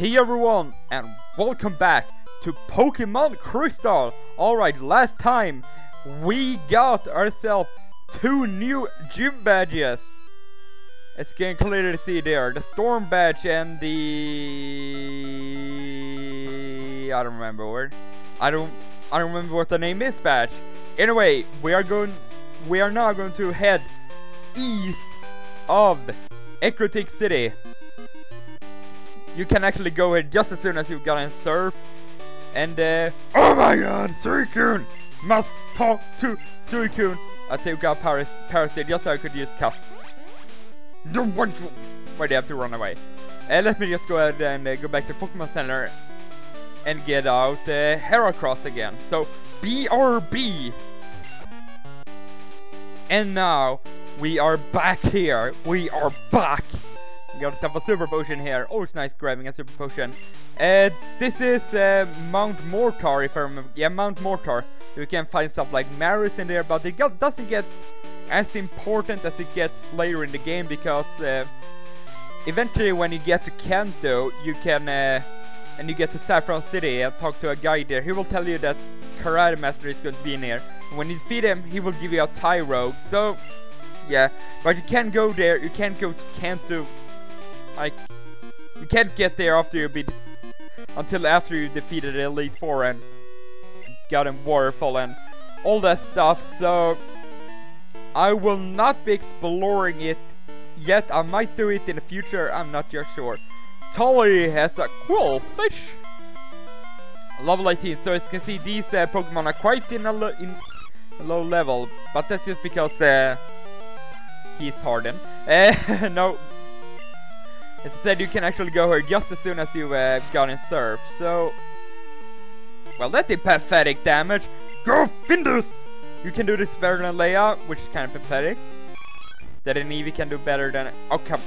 Hey everyone, and welcome back to Pokemon Crystal! Alright, last time we got ourselves two new gym badges. As you can clearly see there, the Storm badge and the... I don't remember what. I don't... I don't remember what the name is badge. Anyway, we are going... We are now going to head east of Ecruteak City. You can actually go here just as soon as you got in surf. And uh, oh my god, Suicune! Must talk to Suicune! I took out Paris Parasect just so I could use Cup. Why do have to run away? Uh, let me just go ahead and uh, go back to Pokemon Center and get out uh, Heracross again. So, BRB! And now, we are back here. We are back. We got ourselves a super potion here. Always nice grabbing a super potion. Uh, this is uh, Mount Mortar, if I remember. Yeah, Mount Mortar. You can find stuff like Marill in there, but it got, doesn't get as important as it gets later in the game because uh, eventually when you get to Kanto, you can uh, and you get to Saffron City and talk to a guy there. He will tell you that Karate Master is going to be in there. And when you feed him, he will give you a Tyrogue. So yeah, but you can't go there. You can't go to Kanto. Like you can't get there after you beat until after you defeated Elite Four and got him Waterfall and all that stuff. So I will not be exploring it yet. I might do it in the future. I'm not yet sure. Tully has a Qwilfish. Level 18. So as you can see, these uh, Pokemon are quite in a, in a low level, but that's just because uh, he's hardened. Uh, no. As I said, you can actually go here just as soon as you uh, got in Surf. So, well, that's a pathetic damage. Go Findus! You can do this better than Leia, which is kind of pathetic. That an Eevee can do better than... Oh, come...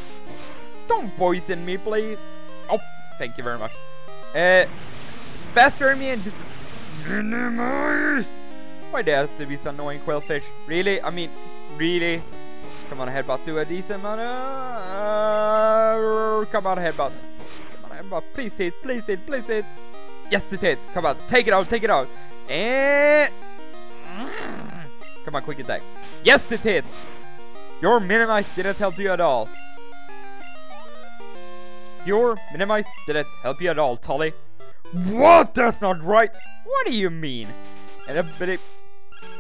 Don't poison me, please. Oh, thank you very much. Uh, it's faster than me and just... Minimize! Why do you have to be so annoying, Qwilfish? Really? I mean, really? Come on, Headbutt, do a decent amount of... Uh, come on, Headbutt. Come on, Headbutt. Please hit, please hit, please hit. Yes, it hit. Come on, take it out, take it out. And... Come on, quick attack. Yes, it hit. Your minimize didn't help you at all. Your minimize didn't help you at all, Tully. What? That's not right. What do you mean? And a bit.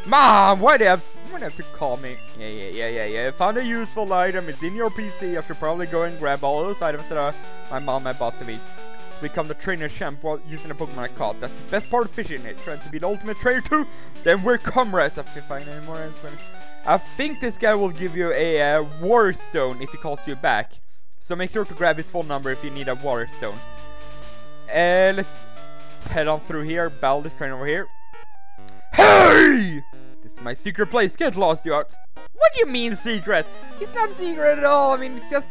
Mom, why do you have you have to call me? Yeah, yeah, yeah, yeah, yeah. Found a useful item. It's in your PC. I should probably go and grab all those items that uh, my mom had bought to me. To become the trainer champ while using a Pokemon I caught. That's the best part of fishing it. Trying to be the ultimate trainer too. Then we're comrades. If you find any more I think this guy will give you a uh, Water Stone if he calls you back. So make sure to grab his phone number if you need a Water Stone. Uh, let's head on through here. Battle this train over here. Hey! This is my secret place. Get lost, you out. What do you mean secret? It's not secret at all. I mean, it's just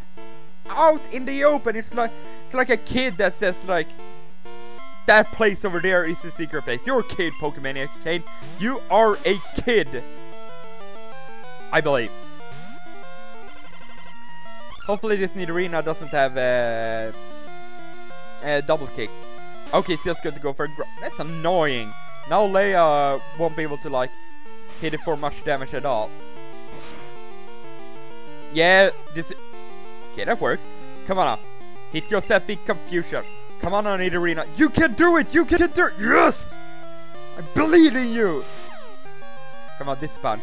out in the open. It's like it's like a kid that says like that place over there is the secret place. You're a kid, Pokemaniac Shane. You are a kid. I believe. Hopefully this Nidorina doesn't have a, a double kick. Okay, it's good to go for a That's annoying. Now Leia won't be able to like hit it for much damage at all. Yeah, this Okay, that works. Come on. Hit yourself in confusion. Come on, Nidorina. You can do it! You can do it! Yes! I believe in you! Come on, Dizzy Punch.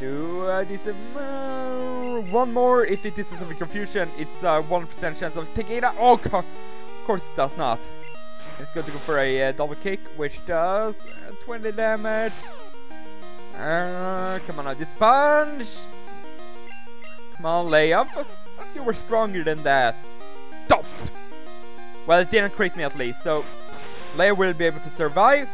Do uh, this uh, one more. If it is a confusion, it's a uh, 1% chance of taking it out. Oh, God. Of course it does not. It's going to go for a uh, double kick, which does uh, 20 damage. Uh, come on Dizzy Punch. Come on, layup. Fuck, you were stronger than that. Stop. Well, it didn't crit me at least, so Leia will be able to survive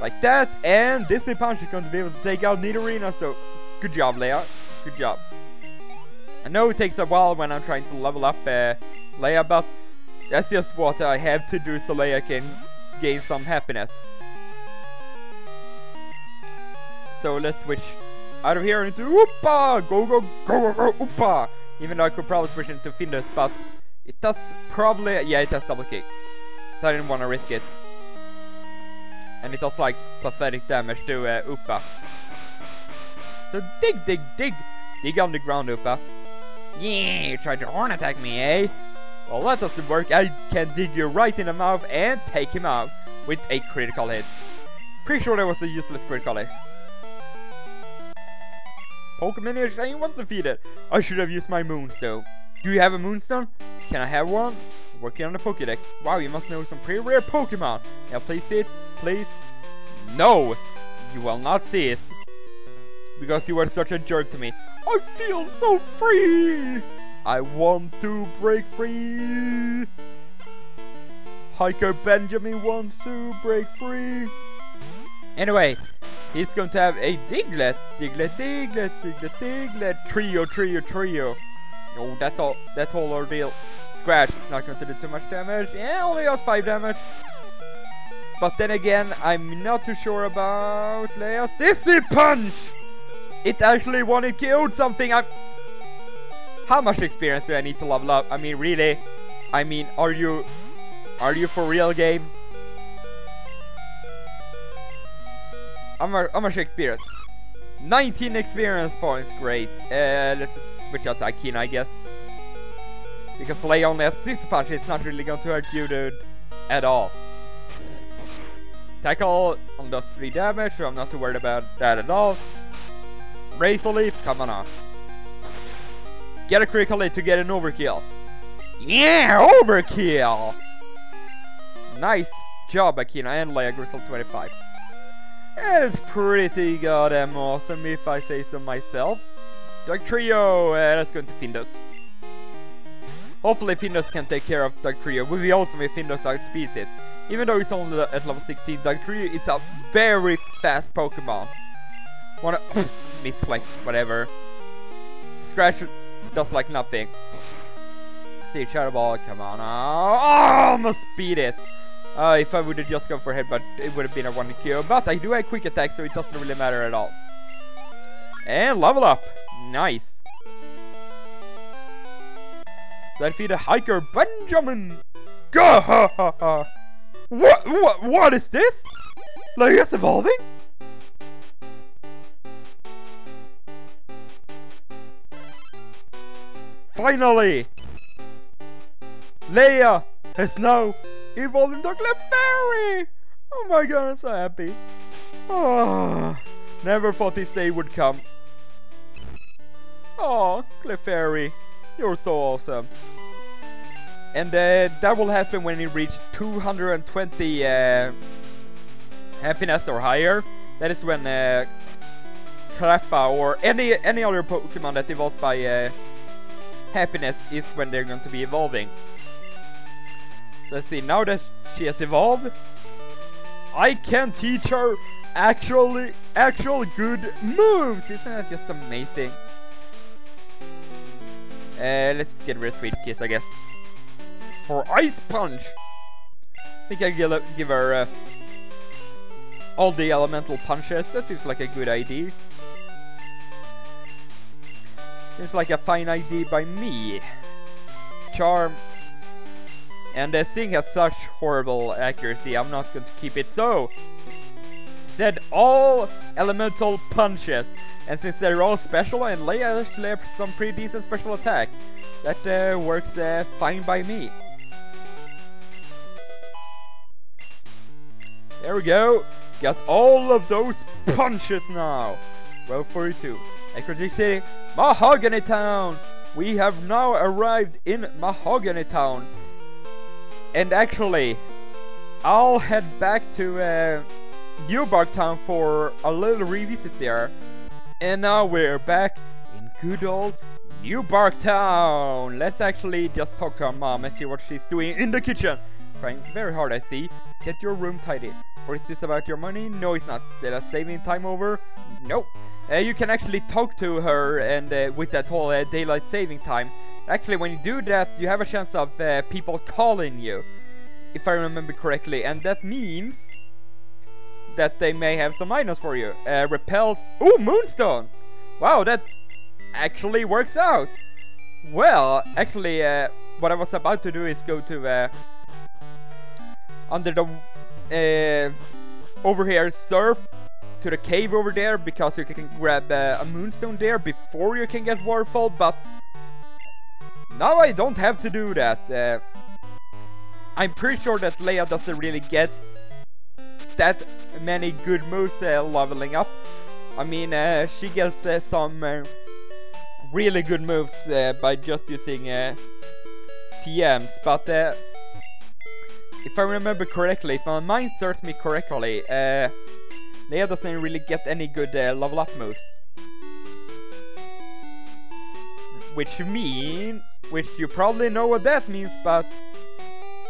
like that, and Dizzy Punch is going to be able to take out Nidorina, so Good job, Leia. Good job. I know it takes a while when I'm trying to level up uh, Leia, but that's just what I have to do so Leia can gain some happiness. So let's switch out of here into Oopa! Go, go, go, go, Oopa! Even though I could probably switch into Findus, but It does probably, yeah, it does double kick. So I didn't want to risk it. And it does like pathetic damage to uh, Upa. So dig, dig, dig. Dig on the ground, Upa. Yeah, you tried to horn attack me, eh? Well, that doesn't work. I can dig you right in the mouth and take him out with a critical hit. Pretty sure that was a useless critical hit. Pokemon Entertain was defeated. I should have used my Moonstone. Do you have a Moonstone? Can I have one? Working on the Pokedex. Wow, you must know some pretty rare Pokemon. Now please see it, please. No! You will not see it. Because you were such a jerk to me. I feel so free! I want to break free! Hiker Benjamin wants to break free! Anyway, he's going to have a Diglett, Diglett, Diglett, Diglett, Diglett, trio, trio, trio. Oh, that all, that whole ordeal. Scratch, it's not going to do too much damage. Yeah, only does 5 damage. But then again, I'm not too sure about Leia's Dizzy Punch! It actually wanted killed something. I'm. How much experience do I need to level up? I mean, really? I mean, are you, are you for real, game? How much, how much experience? 19 experience points, great. Uh, let's switch out to Akina, I guess. Because Lay only has Dizzy Punch, it's not really going to hurt you, dude, at all. Tackle on does 3 damage, so I'm not too worried about that at all. Razor Leaf, come on off. Get a critical hit to get an overkill. Yeah, overkill! Nice job, Akina and Leia Gristle 25. It's pretty goddamn awesome if I say so myself. Dugtrio, uh, let's go into Findus. Hopefully Findus can take care of Dugtrio. Would be awesome if Findus outspeeds it. Even though it's only at level 16, Dugtrio is a very fast Pokemon. Wanna misclick, whatever. Scratch does like nothing. See Shadow Ball, come on. Oh, almost beat it. Uh, if I would have just gone for headbutt, it would have been a one kill. But I do have quick attack, so it doesn't really matter at all. And level up. Nice. So I a hiker, Benjamin. Go ha ha ha. What, what, what is this? Leia's evolving? Finally! Leia has now evolved into Clefairy! Oh my god, I'm so happy. Oh, never thought this day would come. Oh, Clefairy, you're so awesome. And uh, that will happen when you reach 220 uh, happiness or higher. That is when uh, Cleffa or any any other Pokemon that evolves by uh, happiness is when they're going to be evolving. Let's see, now that she has evolved, I can teach her actually actual good moves! Isn't that just amazing? Uh, let's get rid of Sweet Kiss, I guess. For Ice Punch! I think I'll give her uh, all the elemental punches. That seems like a good idea. Seems like a fine idea by me. Charm. And the thing has such horrible accuracy, I'm not going to keep it so. Said all elemental punches. And since they're all special and Leia actually have some pretty decent special attack, that uh, works uh, fine by me. There we go. Got all of those punches now. Well 42. Necrotic City, Mahogany Town. We have now arrived in Mahogany Town. And actually, I'll head back to uh, New Bark Town for a little revisit there. And now we're back in good old New Bark Town. Let's actually just talk to our mom and see what she's doing in the kitchen. Trying very hard, I see. Get your room tidy. Or is this about your money? No, it's not. Did I saving time over? Nope. Uh, you can actually talk to her and uh, with that whole uh, daylight saving time. Actually, when you do that, you have a chance of uh, people calling you, if I remember correctly, and that means that they may have some items for you. Uh, repels. Oh, Moonstone! Wow, that actually works out. Well, actually, uh, what I was about to do is go to uh, under the uh, over here surf to the cave over there because you can grab uh, a moonstone there before you can get waterfall but now I don't have to do that uh, I'm pretty sure that Leia doesn't really get that many good moves uh, leveling up I mean uh, she gets uh, some uh, really good moves by just using TMs but if I remember correctly, if my mind serves me correctly, uh, Leia doesn't really get any good uh, level up moves. Which mean, which you probably know what that means, but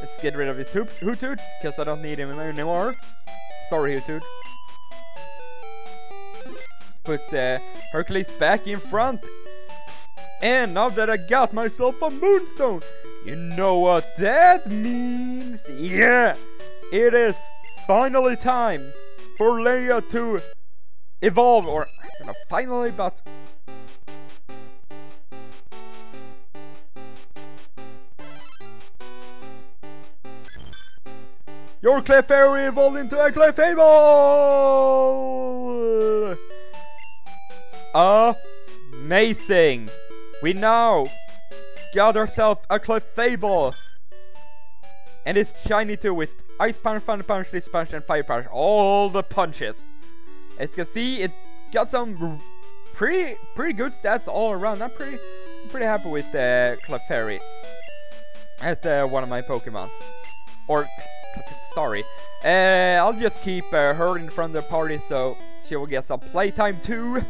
let's get rid of this hoop Hoothoot, because I don't need him anymore. Sorry Hoothoot. Let's put uh, Hercules back in front. And now that I got myself a Moonstone, you know what that means? Yeah! It is finally time for Leia to evolve, or not finally, but Your Clefairy evolved into a Clefable! Amazing! We now got ourselves a Clefable! And it's shiny too with Ice Punch, Thunder Punch, Dizzy Punch and Fire Punch. All the punches. As you can see, it got some pretty pretty good stats all around. I'm pretty pretty happy with uh, Clefairy as uh, one of my Pokemon. Or, sorry. Uh, I'll just keep uh, her in front of the party so she will get some playtime too.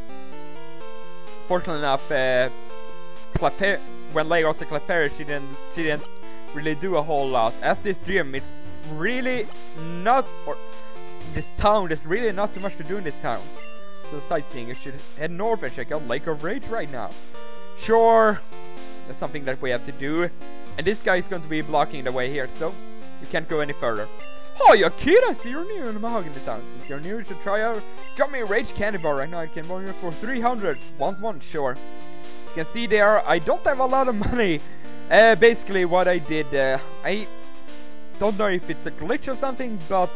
Fortunately enough, uh, Clefairy when Legos and Clefairy, she didn't, she didn't really do a whole lot. As this gym, it's really not, or this town, there's really not too much to do in this town. So sightseeing, you should head north and check out Lake of Rage right now. Sure, that's something that we have to do. And this guy is going to be blocking the way here, so you can't go any further. Oh, you kid, I see you're new in the Mahogany Town. Since you're new, you should try out Drop me a Rage Candy Bar right now. I can buy you for 300. Want one? Sure You can see there, I don't have a lot of money. Uh, basically what I did, uh, I don't know if it's a glitch or something, but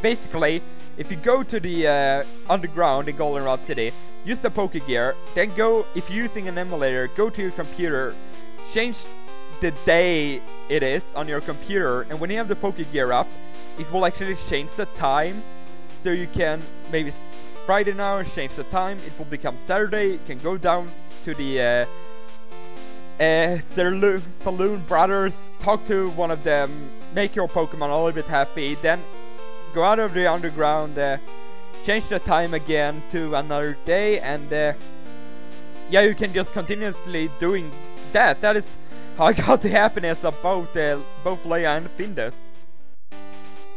basically, if you go to the uh, underground in Goldenrod City, use the Pokegear, then go, if you're using an emulator, go to your computer, change the day it is on your computer, and when you have the Pokegear up, it will actually change the time, so you can, maybe Friday now, change the time, it will become Saturday, you can go down to the uh, uh, Saloon, Saloon Brothers, talk to one of them, make your Pokemon a little bit happy, then go out of the underground, uh, change the time again to another day, and uh, yeah, you can just continuously doing that. That is I got the happiness of both, uh, both Leia and Findus.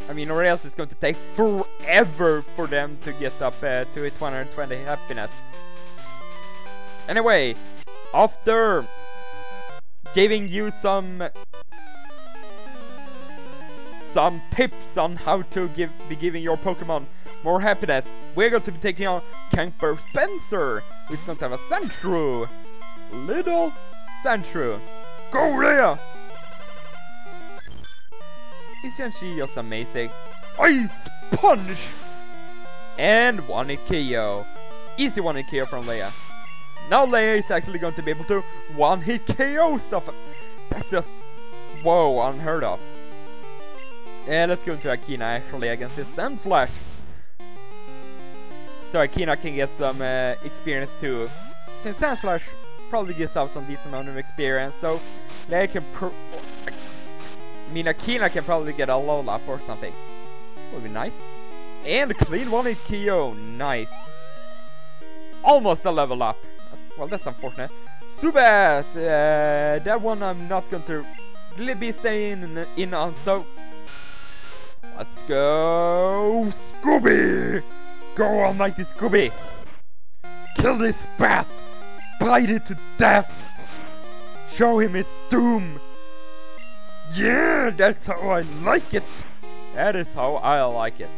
I mean, or else it's going to take forever for them to get up uh, to a 220 happiness. Anyway, after giving you some some tips on how to give be giving your Pokemon more happiness, we're going to be taking on Camper Spencer, who's going to have a Sandshrew. Little Sandshrew. Go there! Just amazing? Ice Punch! And one hit KO. Easy one hit KO from Leia. Now Leia is actually going to be able to one-hit KO stuff. That's just, whoa, unheard of. And let's go into Akina actually against this Sandslash. So Akina can get some uh, experience too. Since Sandslash probably gives out some decent amount of experience, so Leia can pro I mean Akina can probably get a level up or something. Would be nice. And a clean one-hit KO, nice. Almost a level up. That's, well, that's unfortunate. Zubat! Uh, that one I'm not going to be staying in, in on, so... Let's go... Scooby! Go almighty Scooby! Kill this bat! Bite it to death! Show him its doom! Yeah, that's how I like it! That is how I like it.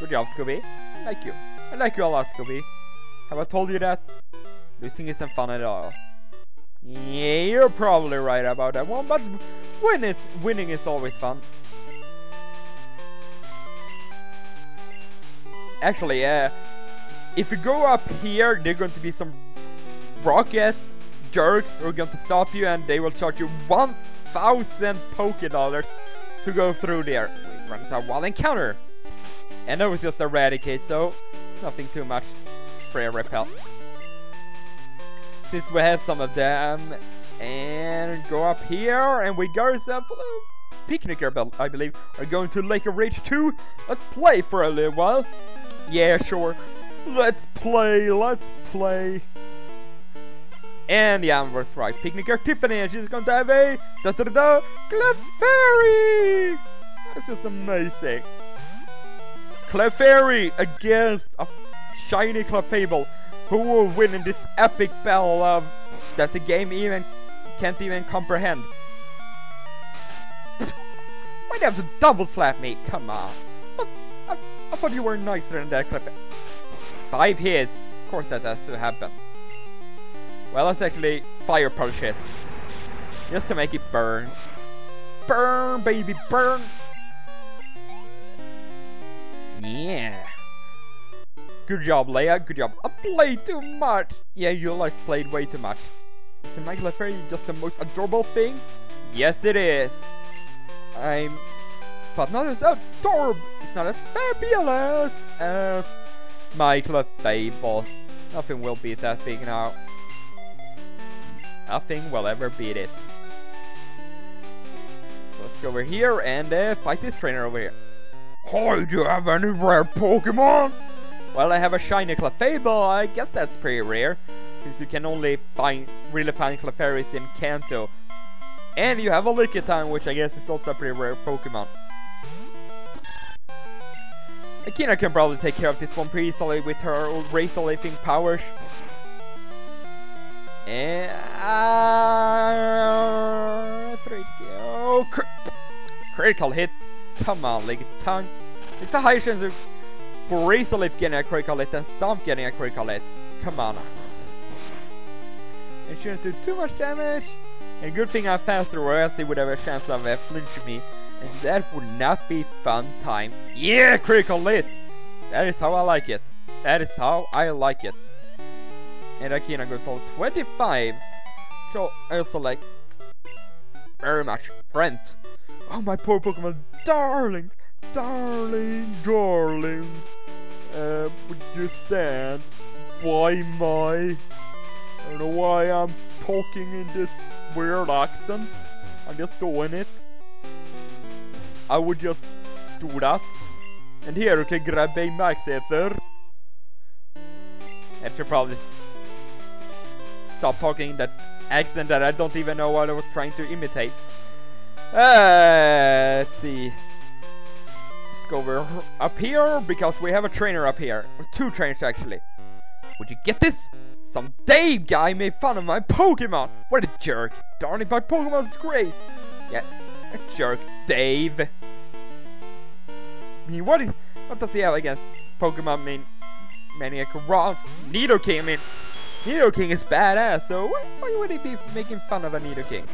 Good job, Scooby. I like you. I like you a lot, Scooby. Have I told you that? Losing isn't fun at all. Yeah, you're probably right about that one, but win is, winning is always fun. Actually, uh, if you go up here, there are going to be some rocket jerks are going to stop you and they will charge you 1,000 Poke Dollars to go through there. We run into a wild encounter. And that was just eradicate, so nothing too much. Spray repel. Since we have some of them, and go up here, and we go got ourselves a picnicker, I believe. We're going to Lake of Rage 2. Let's play for a little while. Yeah, sure. Let's play, let's play. And the was right. Picnicker Tiffany, and she's to have a da da da da Clefairy! This is amazing. Clefairy against a shiny Clefable who will win in this epic battle of that the game even can't even comprehend. Why'd you have to double slap me? Come on. I, I, I thought you were nicer than that Clefairy. Five hits. Of course that has to happen. Well, let's actually fire polish it. Just to make it burn. Burn, baby, burn! Yeah. Good job, Leia. Good job. I played too much. Yeah, you like played way too much. Isn't my Clefairy just the most adorable thing? Yes, it is. I'm... But not as adorable. It's not as fabulous as my Clefable. Nothing will beat that thing now. Nothing will ever beat it. So let's go over here and uh, fight this trainer over here. Hi, do you have any rare Pokemon? Well, I have a shiny Clefable, I guess that's pretty rare, since you can only find really find Clefairies in Kanto. And you have a Lickitung, which I guess is also a pretty rare Pokemon. Akina can probably take care of this one pretty easily with her Razor Leafing powers. And... Uh, cr critical hit Come on, Lickitung. It's a high chance of Leaf getting a critical hit than Stomp getting a critical hit. Come on. It shouldn't do too much damage. And good thing I'm faster or else it would have a chance of uh, flinching me. And that would not be fun times. Yeah, critical hit! That is how I like it. That is how I like it. And Akina got told 25. So also like very much Brent. Oh, my poor Pokemon, darling, darling, darling. Uh, would you stand by my... I don't know why I'm talking in this weird accent. I'm just doing it. I would just do that. And here you can grab a Max Ether. After probably stop talking that accent that I don't even know what I was trying to imitate. Uh, let's see. Let's go over up here because we have a trainer up here. Two trainers actually. Would you get this? Some Dave guy made fun of my Pokemon. What a jerk. Darn it, my Pokemon's great. Yeah, a jerk, Dave. I mean, what is, what does he have against Pokemon mean, Maniac Rocks? Nidoking, I mean, Nidoking is badass, so why, why would he be making fun of a Nidoking?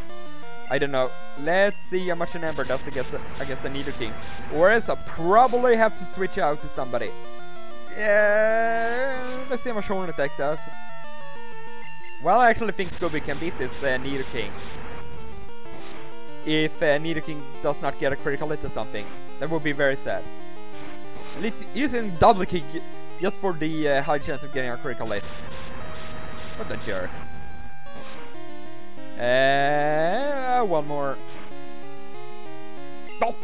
I don't know. Let's see how much an Ember does against, against a Nidoking. Or else I'll probably have to switch out to somebody. Yeah, let's see how much Horn Attack does. Well, I actually think Scooby can beat this uh, Nidoking. If uh, Nidoking does not get a critical hit or something. That would be very sad. At least using double kick just for the uh, high chance of getting a critical hit. What a jerk. Uh, one more. Oh,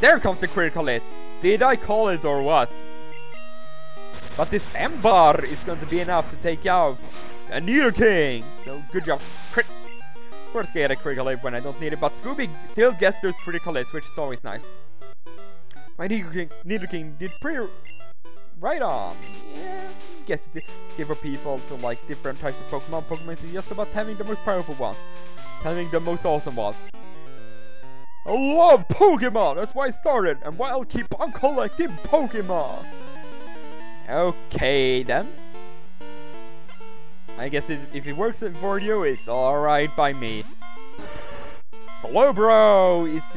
there comes the critical hit. Did I call it or what? But this Ember is going to be enough to take out a Nidoking. So good job. Crit of course, get a critical hit when I don't need it, but Scooby still gets those critical hits, which is always nice. My Nidoking, Nidoking did pretty right on. Yeah, guess it give people to like different types of Pokemon. Pokemon is just about having the most powerful ones, having the most awesome ones. I love Pokemon! That's why I started, and why I'll keep on collecting Pokemon! Okay, then. I guess it, if it works for you, it's alright by me. Slowbro is...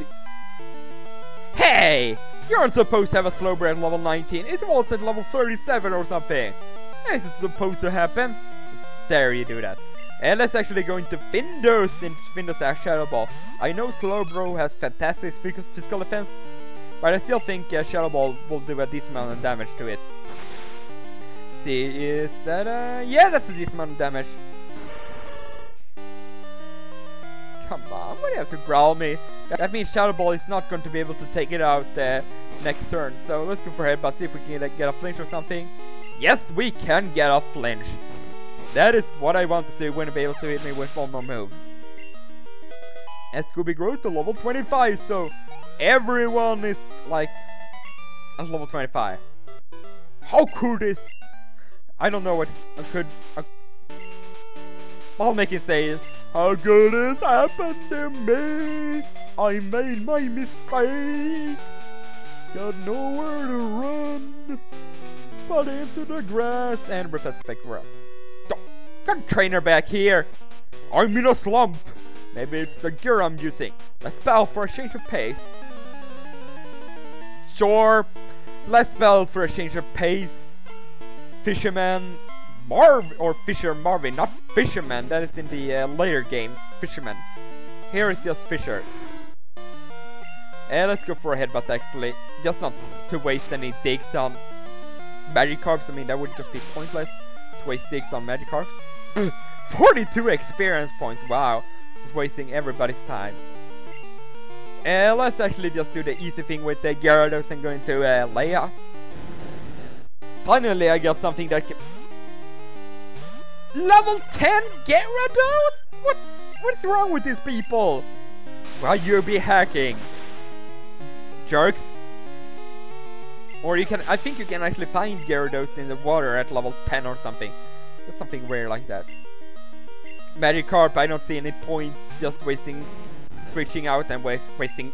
Hey! You're not supposed to have a Slowbro at level 19. It's also at level 37 or something. Is it's supposed to happen? Dare you do that. And let's actually go into Findo since Findo's a Shadow Ball. I know Slowbro has fantastic physical defense, but I still think uh, Shadow Ball will do a decent amount of damage to it. See, is that a... yeah that's a decent amount of damage. Come on, why do you have to growl me? That means Shadow Ball is not going to be able to take it out uh, next turn. So let's go for Headbutt, see if we can get a flinch or something. Yes, we can get a flinch. That is what I want to see when be able to hit me with one more move. And Scooby grows to level 25, so everyone is like at level 25. How cool this? I don't know what I could. Uh, all I can say is, how could this happen to me? I made my mistakes. Got nowhere to run. But into the grass and repetitive effect run. Got a trainer back here. I'm in a slump. Maybe it's the gear I'm using. Let's spell for a change of pace. Sure. Let's spell for a change of pace. Fisherman Marv or Fisher Marvin, not Fisherman. That is in the uh, later games. Fisherman. Here is just Fisher. And let's go for a headbutt actually. Just not to waste any digs on Magikarps. I mean, that would just be pointless to waste sticks on Magikarps. 42 experience points, wow. This is wasting everybody's time. Uh, let's actually just do the easy thing with the Gyarados and go into uh, Leia. Finally, I got something that can... Level 10 Gyarados? What? What's wrong with these people? Why you be hacking? Jerks. Or you can, I think you can actually find Gyarados in the water at level 10 or something. Something rare like that. Magikarp, I don't see any point just wasting, switching out and waste, wasting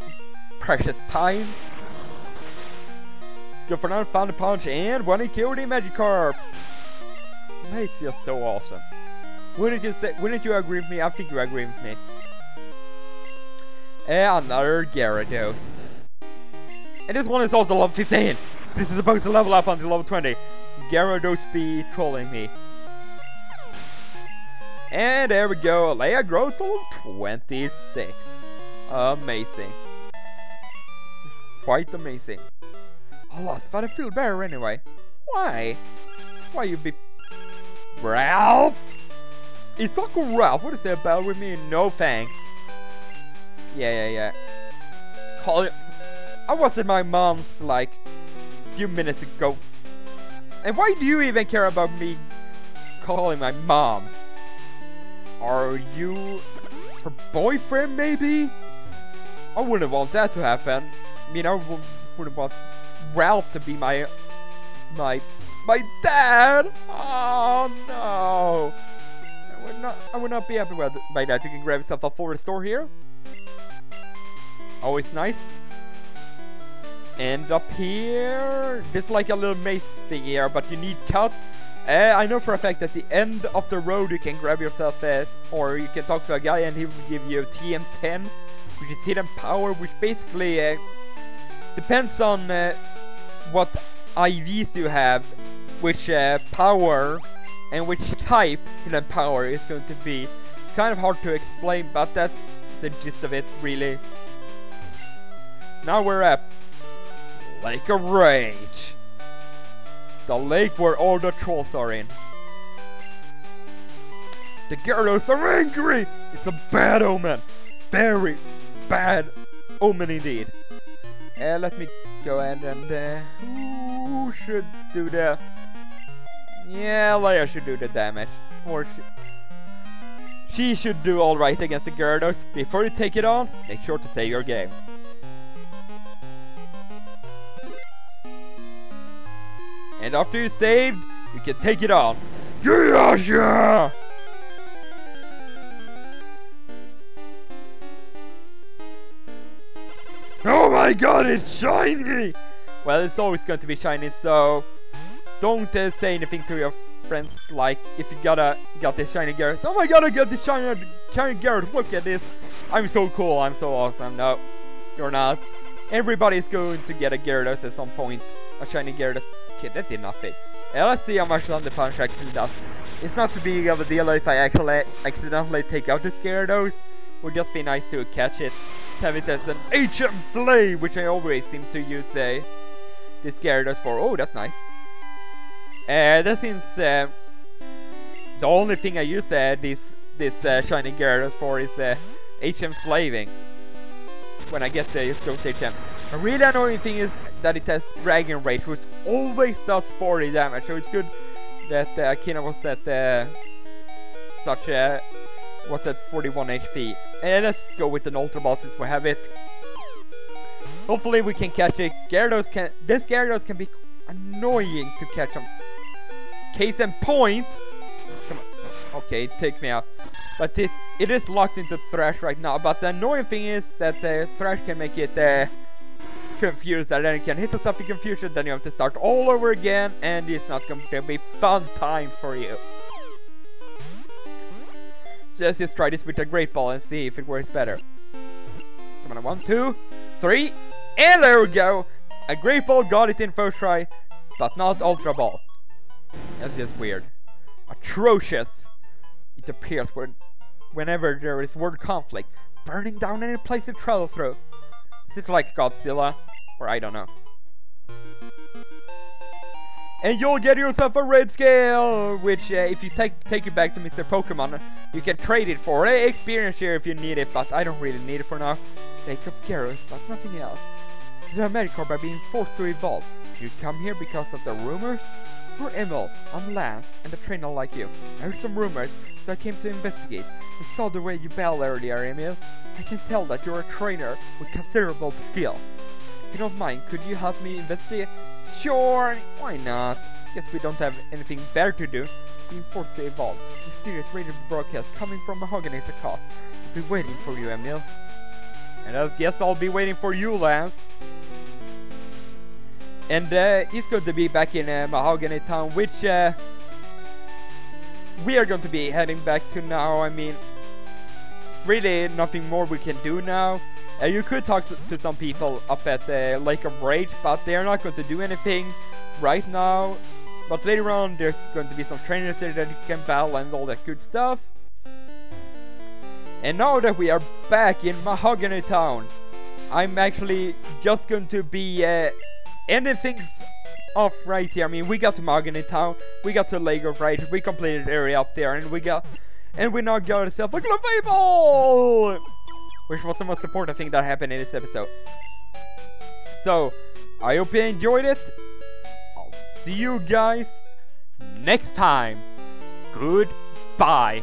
precious time. Let's go for another Thunder Punch and one the Magikarp. That's just so awesome. Wouldn't you say, wouldn't you agree with me? I think you agree with me. And another Gyarados. And this one is also level 15. This is supposed to level up until level 20. Gyarados be trolling me. And there we go, Leia grows to level 26. Amazing. Quite amazing. I lost, but I feel better anyway. Why? Why you be... Ralph? It's Uncle Ralph, what is that about with me? No thanks. Yeah, yeah, yeah. Call it... I was at my mom's, like, few minutes ago. And why do you even care about me calling my mom? Are you her boyfriend, maybe? I wouldn't want that to happen. I mean, I wouldn't want Ralph to be my, my, my dad. Oh no! I would not, I would not be happy with by that. You can grab yourself a full restore here. Always nice. And up here, there's like a little maze thing here, but you need cut uh, I know for a fact at the end of the road you can grab yourself a, or you can talk to a guy and he will give you TM10, which is hidden power, which basically uh, depends on uh, what IVs you have, which power and which type hidden power is going to be. It's kind of hard to explain, but that's the gist of it, really. Now we're at Lake of Rage. The lake where all the trolls are in. The Gyarados are angry! It's a bad omen! Very bad omen indeed. Uh, let me go ahead and... Uh, who should do the... Yeah, Leia should do the damage. Or she... She should do alright against the Gyarados. Before you take it on, make sure to save your game. And after you're saved, you can take it on. Yeah, yeah! Oh my god, it's shiny! Well, it's always going to be shiny, so don't uh, say anything to your friends, like if you gotta got this shiny Gyarados. Oh my god, I got this shiny shiny Gyarados. Look at this. I'm so cool. I'm so awesome. No, you're not. Everybody's going to get a Gyarados at some point. A shiny Gyarados. Okay, that did nothing. Yeah, let's see how much Thunder Punch actually does. It's not too big of a deal if I actually accidentally take out this Gyarados. Would just be nice to catch it. Have it as an HM Slay, which I always seem to use uh, this Gyarados for. Oh, that's nice. Uh, that seems uh, the only thing I use uh, this this uh, shiny Gyarados for is uh, HM slaving. When I get uh, those HMs. A really annoying thing is that it has Dragon Rage, which always does 40 damage. So it's good that uh, Akina was at uh, such a was at 41 HP. And let's go with an Ultra Ball since we have it. Hopefully we can catch it. Gyarados can this Gyarados can be annoying to catch him. Case in point. Come on. Okay, take me out. But this it is locked into Thrash right now. But the annoying thing is that uh, Thrash can make it uh, confused and then it can hit the Suffolk Confusion, then you have to start all over again and it's not going to be fun times for you. So let's just try this with a Great Ball and see if it works better. Come on, one, two, three, and there we go! A Great Ball got it in first try, but not Ultra Ball. That's just weird. Atrocious! It appears when, whenever there is word conflict, burning down any place to travel through. Is it like Godzilla? Or I don't know. And you'll get yourself a red scale, which uh, if you take take it back to Mr. Pokemon, you can trade it for experience here if you need it, but I don't really need it for now. Lake of Gyarados, but nothing else. So the Magikarp are being forced to evolve. Did you come here because of the rumors? You're Emil, I'm Lance, and a trainer like you. I heard some rumors, so I came to investigate. I saw the way you battled earlier, Emil. I can tell that you're a trainer with considerable skill. If you don't mind, could you help me investigate? Sure, why not? Guess we don't have anything better to do. Being forced to evolve. Mysterious radio broadcast coming from Mahogany's cost. I'll be waiting for you, Emil. And I guess I'll be waiting for you, Lance. And uh, he's going to be back in uh, Mahogany Town, which uh, we are going to be heading back to now. I mean, it's really nothing more we can do now. Uh, you could talk to some people up at the Lake of Rage, but they're not going to do anything right now. But later on, there's going to be some trainers there that you can battle and all that good stuff. And now that we are back in Mahogany Town, I'm actually just going to be uh, ending things off right here. I mean, we got to Mahogany Town, we got to Lake of Rage, we completed area up there, and we got, and we now got ourselves a Clefable! Which was the most important thing that happened in this episode. So, I hope you enjoyed it. I'll see you guys next time. Goodbye.